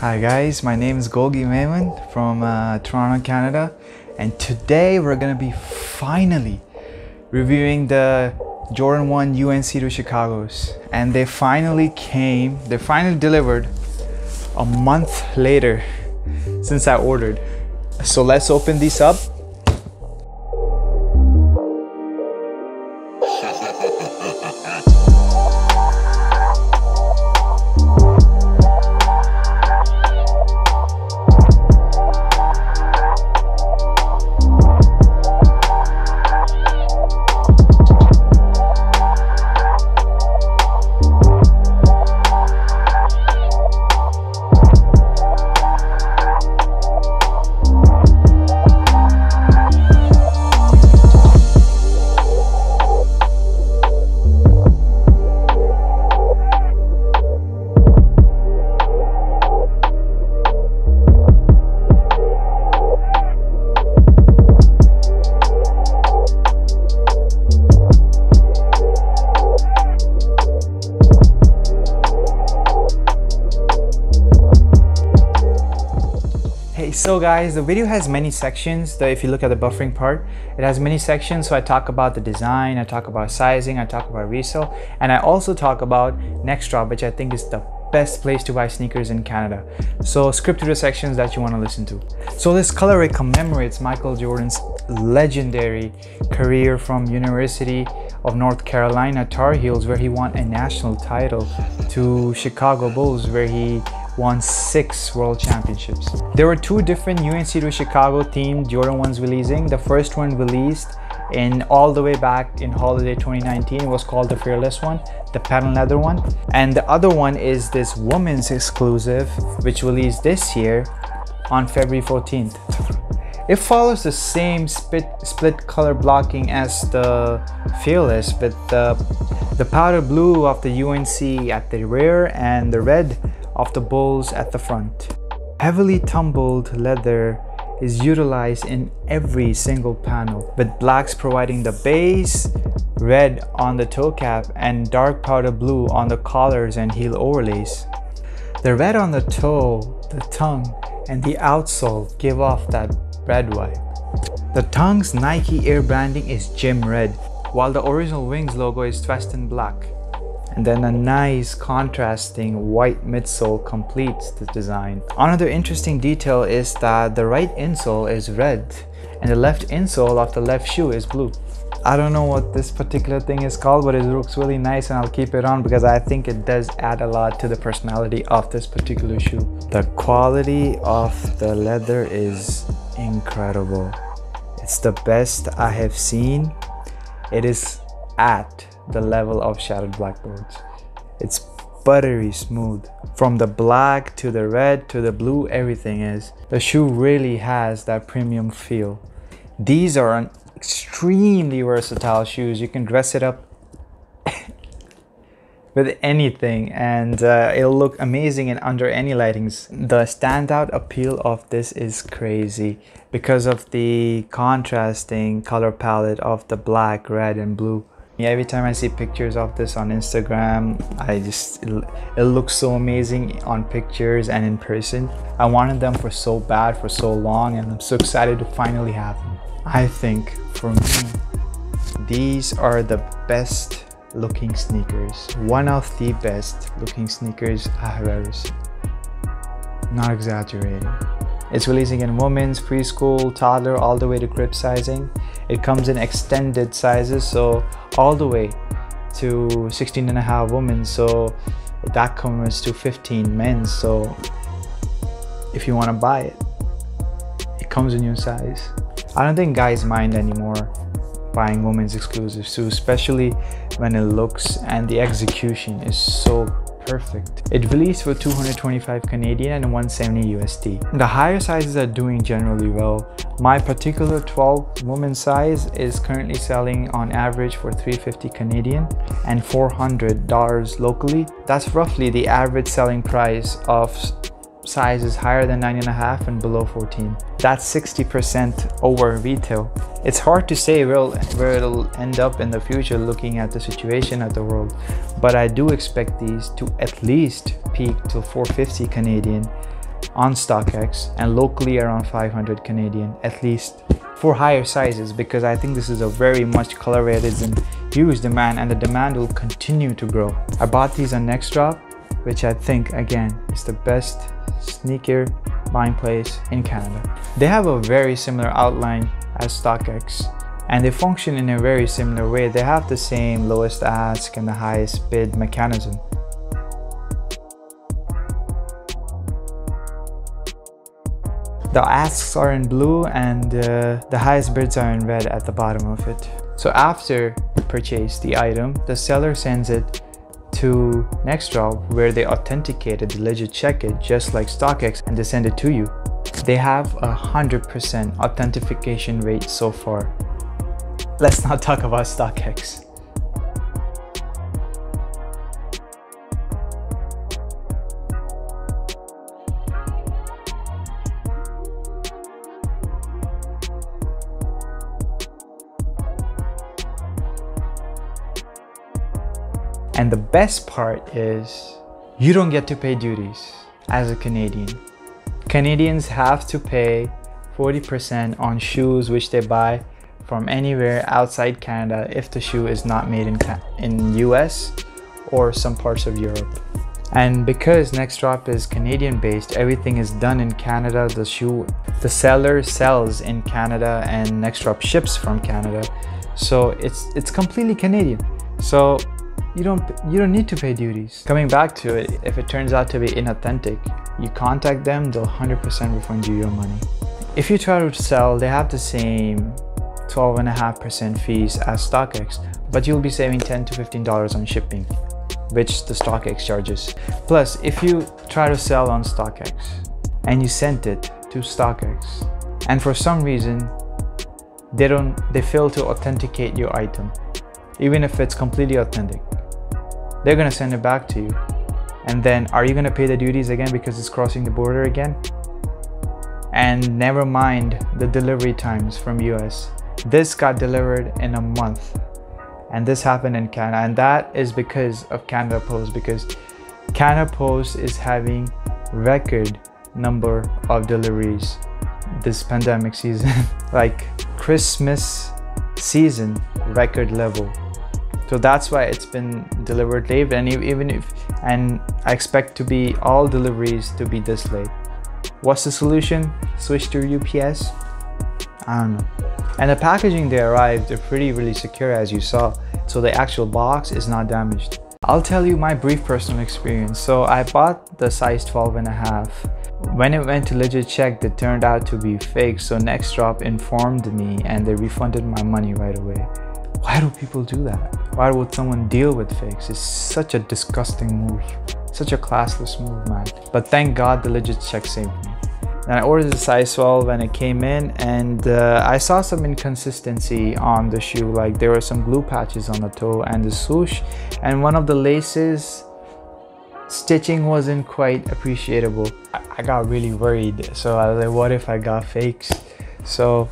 Hi guys, my name is Gogi Memon from uh, Toronto, Canada, and today we're gonna be finally reviewing the Jordan 1 UNC to Chicago's. And they finally came, they finally delivered a month later since I ordered. So let's open these up so guys the video has many sections that if you look at the buffering part it has many sections. So i talk about the design i talk about sizing i talk about resale and i also talk about Nextdrop which i think is the best place to buy sneakers in canada. So skip to the sections that you want to listen to. So this colorway commemorates michael jordan's legendary career from university of north carolina tar heels where he won a national title to chicago bulls where he won six world championships. There were two different UNC to Chicago themed Jordan 1s releasing. The first one released in all the way back in holiday 2019 was called the fearless one the patent leather one and the other one is this women's exclusive which released this year on february 14th it follows the same split, split color blocking as the fearless but the the powder blue of the unc at the rear and the red of the bulls at the front. Heavily tumbled leather is utilized in every single panel, with blacks providing the base, red on the toe cap, and dark powder blue on the collars and heel overlays. The red on the toe, the tongue, and the outsole give off that red vibe. The tongue's Nike Air branding is gym red, while the original Wings logo is dressed in black and then a nice contrasting white midsole completes the design. Another interesting detail is that the right insole is red and the left insole of the left shoe is blue. I don't know what this particular thing is called but it looks really nice and I'll keep it on because I think it does add a lot to the personality of this particular shoe. The quality of the leather is incredible. It's the best I have seen. It is at the level of Shattered Backboards. It's buttery smooth. From the black to the red to the blue, everything is. The shoe really has that premium feel. These are an extremely versatile shoes. You can dress it up with anything and uh, it'll look amazing in under any lightings. The standout appeal of this is crazy because of the contrasting color palette of the black, red and blue. Every time I see pictures of this on Instagram, I just, it, looks so amazing on pictures and in person. I wanted them for so bad for so long and I'm so excited to finally have them. I think for me, these are the best looking sneakers. One of the best looking sneakers I have ever seen. Not exaggerating. It's releasing in women's, preschool, toddler, all the way to crib sizing. It comes in extended sizes, so all the way to 16 and a half women. So that comes to 15 men. So if you want to buy it, it comes in your size. I don't think guys mind anymore buying women's exclusive shoes, especially when it looks and the execution is so perfect. It released for 225 Canadian and 170 USD. The higher sizes are doing generally well. My particular 12 woman size is currently selling on average for 350 Canadian and $400 locally. That's roughly the average selling price of sizes higher than 9.5 and below 14. That's 60% over retail. It's hard to say where, where it'll end up in the future looking at the situation at the world, but I do expect these to at least peak to 450 Canadian on StockX and locally around 500 Canadian at least for higher sizes because I think this is a very much color-rated and huge demand and the demand will continue to grow. I bought these on Nextdrop which I think again is the best sneaker buying place in Canada. They have a very similar outline as StockX and they function in a very similar way. They have the same lowest ask and the highest bid mechanism. The asks are in blue and uh, the highest bids are in red at the bottom of it. So after purchase the item, the seller sends it to next Nextdrop where they authenticate it, they legit check it just like StockX and they send it to you. They have a 100% authentication rate so far. Let's not talk about StockX. And the best part is you don't get to pay duties as a Canadian. Canadians have to pay 40% on shoes which they buy from anywhere outside Canada if the shoe is not made in, in US or some parts of Europe. And because Nextdrop is Canadian based, everything is done in Canada. The shoe, the seller sells in Canada and Nextdrop ships from Canada. So it's it's completely Canadian. So you don't you don't need to pay duties. Coming back to it, if it turns out to be inauthentic, you contact them, they'll 100% refund you your money. If you try to sell, they have the same 12.5% fees as StockX, but you'll be saving 10 to $15 on shipping, which the StockX charges. Plus, if you try to sell on StockX and you sent it to StockX, and for some reason they don't they fail to authenticate your item, even if it's completely authentic, they're gonna send it back to you. And then are you gonna pay the duties again because it's crossing the border again? And never mind the delivery times from US. This got delivered in a month. And this happened in Canada. And that is because of Canada Post because Canada Post is having record number of deliveries this pandemic season. like Christmas season record level so that's why it's been delivered late and even if and i expect to be all deliveries to be this late. What's the solution? Switch to ups i don't know. And the packaging they arrived they're pretty really secure as you saw. So the actual box is not damaged. I'll tell you my brief personal experience. So i bought the size 12 and a half. When it went to legit check it turned out to be fake. So Nextdrop informed me and they refunded my money right away why do people do that? Why would someone deal with fakes? It's such a disgusting move. Such a classless move, man. But thank God the legit check saved me. And I ordered the size 12 and it came in and uh, I saw some inconsistency on the shoe. Like there were some glue patches on the toe and the swoosh and one of the laces stitching wasn't quite appreciable. I, I got really worried. So I was like, what if I got fakes? So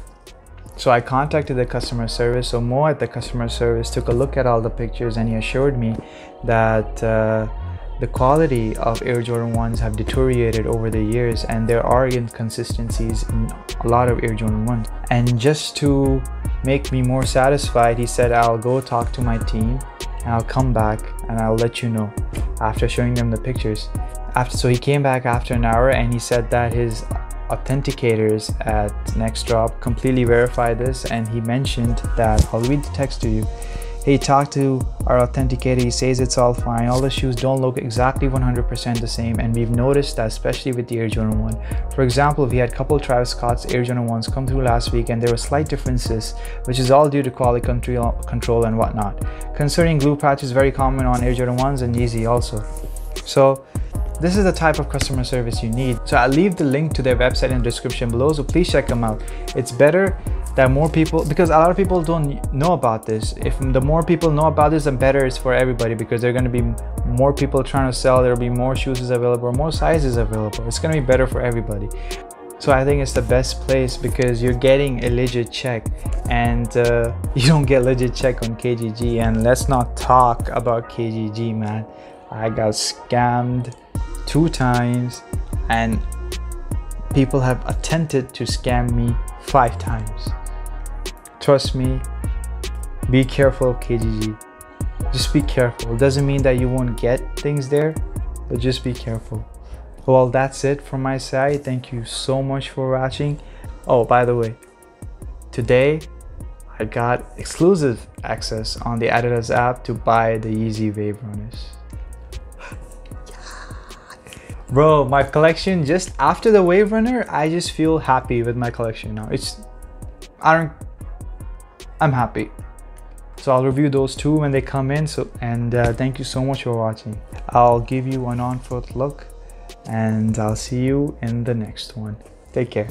so I contacted the customer service. So Mo at the customer service took a look at all the pictures and he assured me that uh, the quality of Air Jordan 1s have deteriorated over the years and there are inconsistencies in a lot of Air Jordan 1s. And just to make me more satisfied, he said, I'll go talk to my team and I'll come back and I'll let you know after showing them the pictures. After, so he came back after an hour and he said that his authenticators at Nextdrop completely verified this and he mentioned that I'll read the text to you? He talked to our authenticator. He says it's all fine. All the shoes don't look exactly 100% the same. And we've noticed that especially with the air jordan 1 for example we had a couple travis scott's air jordan 1s come through last week and there were slight differences which is all due to quality control and whatnot. Concerning glue patches very common on air jordan 1s and yeezy also. So this is the type of customer service you need. So I'll leave the link to their website in the description below, so please check them out. It's better that more people, because a lot of people don't know about this. If the more people know about this, the better it's for everybody because there are gonna be more people trying to sell, there'll be more shoes available, more sizes available. It's gonna be better for everybody. So I think it's the best place because you're getting a legit check and uh, you don't get legit check on Kijiji and let's not talk about Kijiji man. I got scammed two times and people have attempted to scam me five times. Trust me, be careful Kijiji. Just be careful. It doesn't mean that you won't get things there, but just be careful. Well, that's it from my side. Thank you so much for watching. Oh, by the way, today I got exclusive access on the Adidas app to buy the Yeezy Wave Runners. Bro, my collection just after the Wave Runner, I just feel happy with my collection now. It's, I don't, I'm happy. So I'll review those two when they come in. So and uh, thank you so much for watching. I'll give you an on-foot look and I'll see you in the next one. Take care.